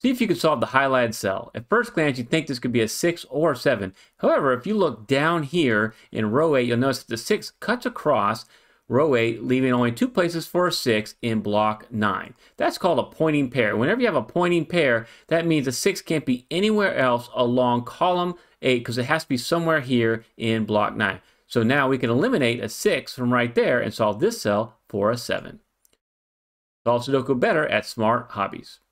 See if you can solve the highlighted cell. At first glance, you'd think this could be a 6 or 7. However, if you look down here in row 8, you'll notice that the 6 cuts across row 8, leaving only two places for a 6 in block 9. That's called a pointing pair. Whenever you have a pointing pair, that means a 6 can't be anywhere else along column 8 because it has to be somewhere here in block 9. So now we can eliminate a 6 from right there and solve this cell for a 7. Solve Sudoku better at Smart Hobbies.